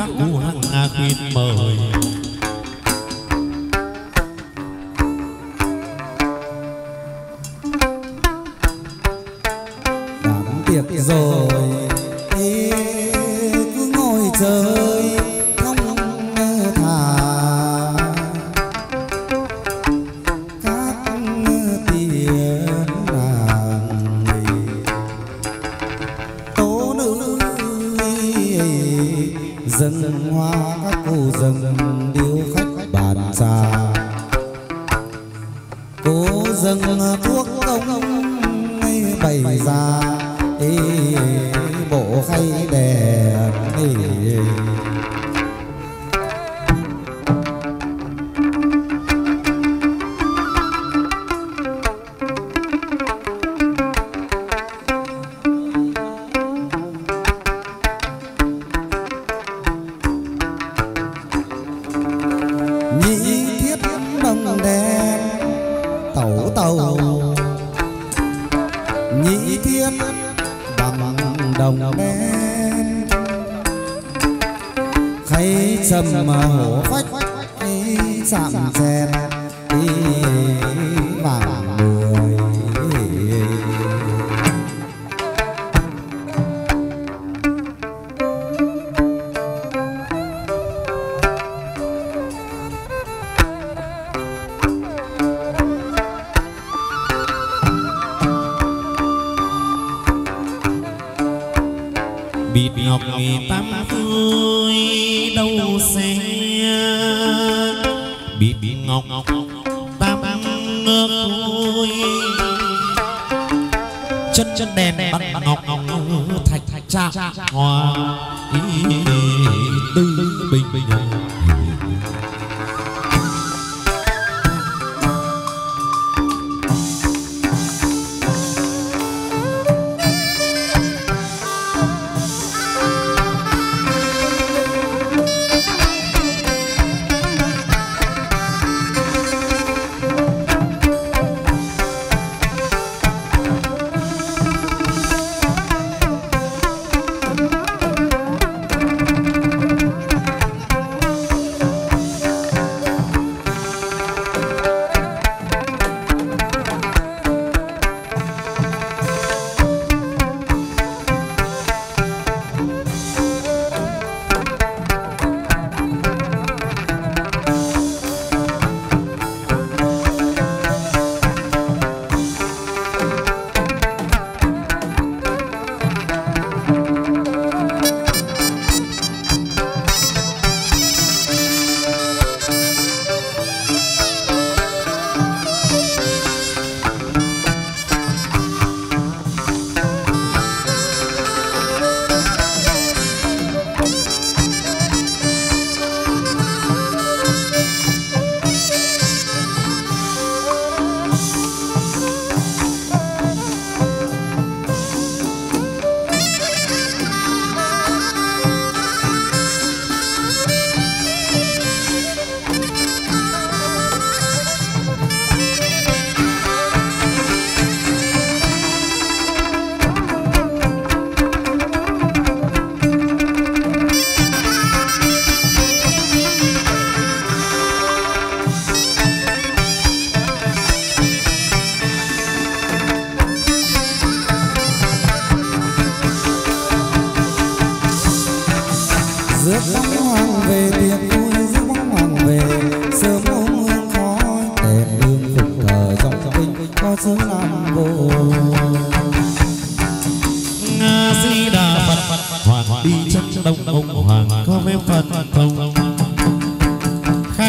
các cụ hàng khuyên mời. Dân hoa, các cô dân điêu khách bàn trà cô dân thuốc công bày ra ý bộ khay đèn. Sầm mà hổ phách ý sạm chèn ý vàng bịt ngọc tam phương đâu xe bịt ngọc tam nước vui chân chân đèn bắt ngọc thạch thạch cha hoa tư bình bình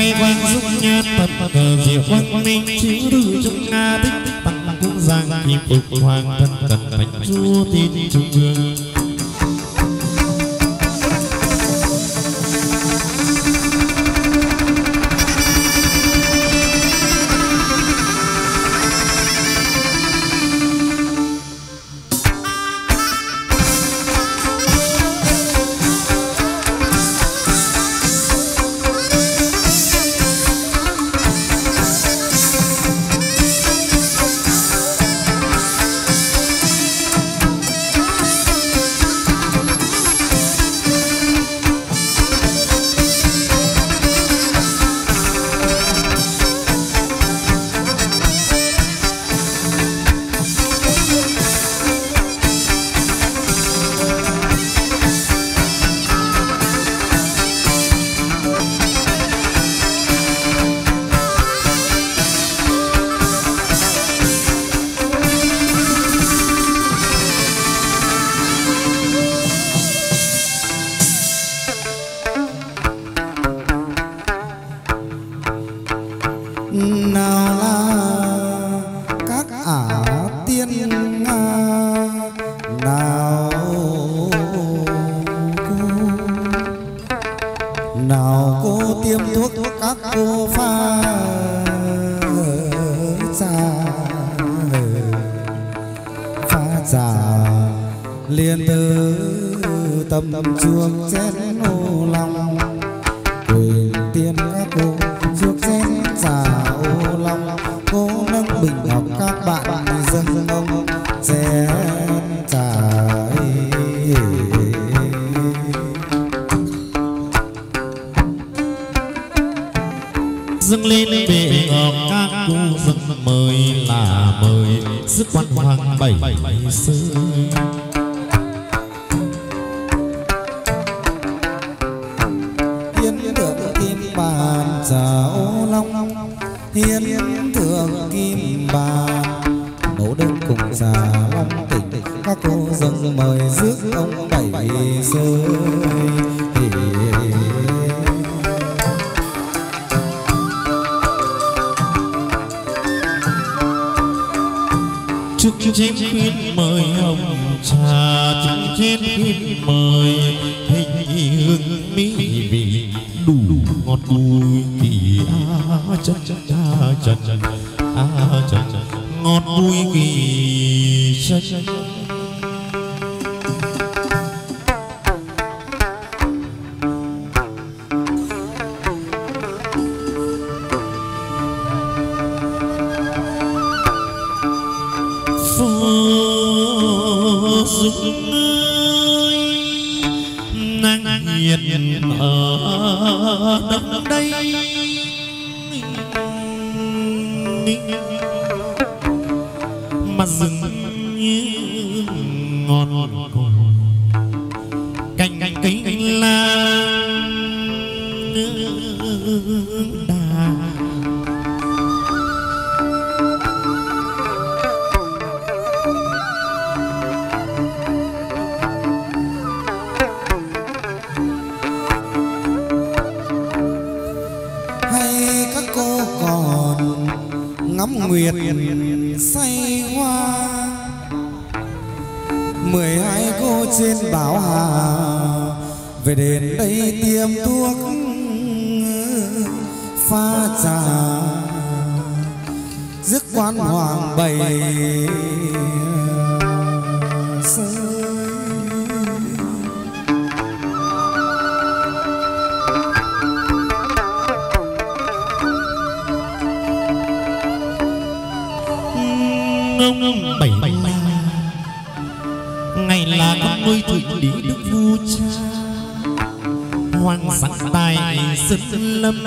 khai quang dung nhan tận cờ diệu quang minh chiếu từ trong nga tích tăng quốc giang kim phục hoàng thân thần thánh chúa tin trung ương. now chúc chén khuyên mời ông trà chúc chén khuyên mời hình hương mỹ vị đủ ngọt bùi kỳ a chân chân, a chân chân a chân chân ngọt bùi kỳ chân chân. Mười hai cô trên bảo hà. Về đến đây tiêm thuốc, pha trà. Dứt quan hoàng bày sơi ông bảy la này là con nuôi thủy lý đức vua cha. Hoàng sắc tài sơn lâm.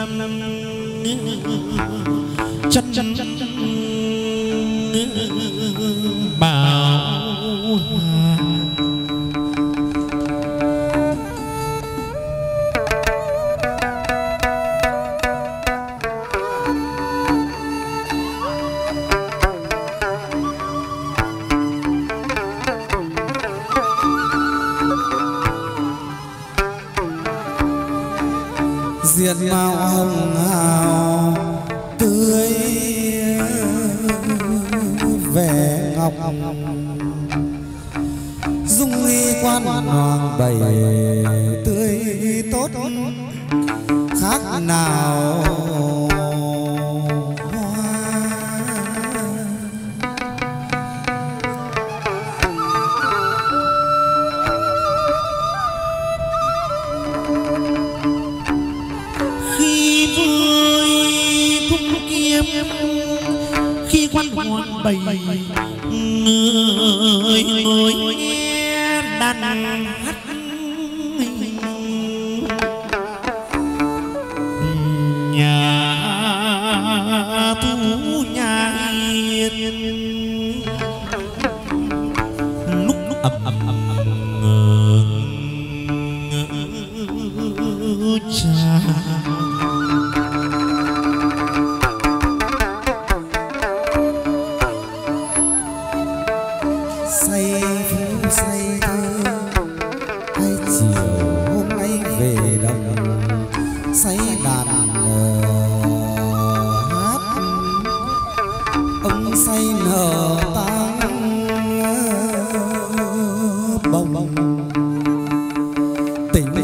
Chân chân chân chân dung nghi quan hoàng bày tươi tốt khác nào. Hoa khi vui đàn hát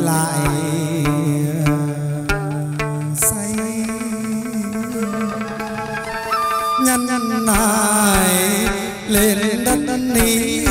lại say. Nhăn nhăn lại lên đất đi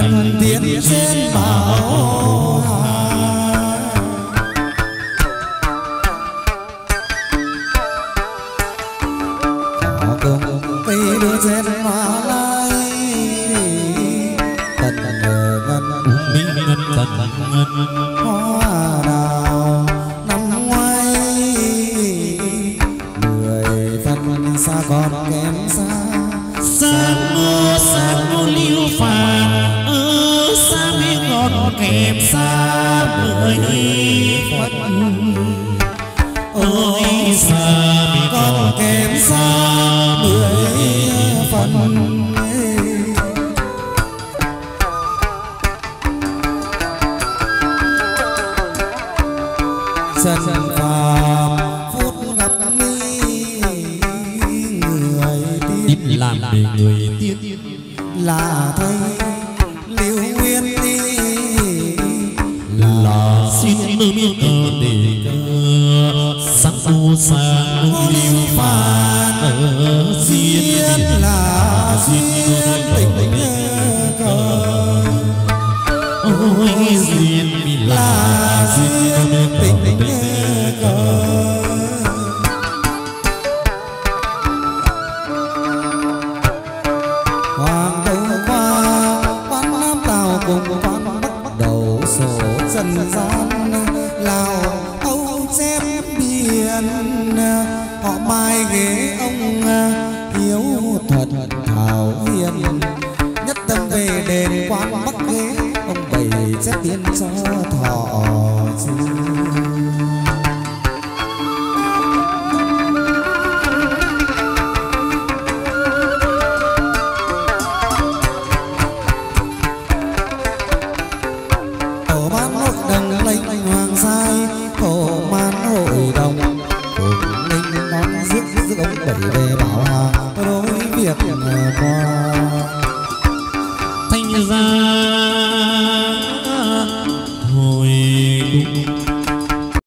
thần tiên trên bảo kém xa mười phần Trần phàm phút gặp mi người tiên. Làm để người tiên. Là thấy liễu nguyên đi là xin cờ để cơ sắc u sang liêu phạt ở duyên diên là duyên tình cờ ôi duyên mi là là duyên duyên tình tình tình cờ hoàng đầu quan bắc ghế ông bày sẽ tiên cho thọ chứ